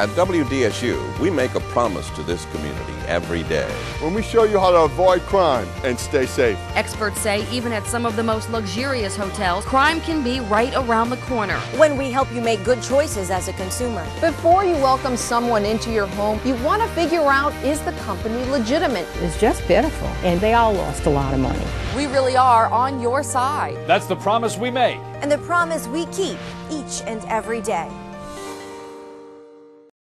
At WDSU, we make a promise to this community every day. When we show you how to avoid crime and stay safe. Experts say even at some of the most luxurious hotels, crime can be right around the corner. When we help you make good choices as a consumer. Before you welcome someone into your home, you want to figure out is the company legitimate? It's just pitiful, and they all lost a lot of money. We really are on your side. That's the promise we make. And the promise we keep each and every day.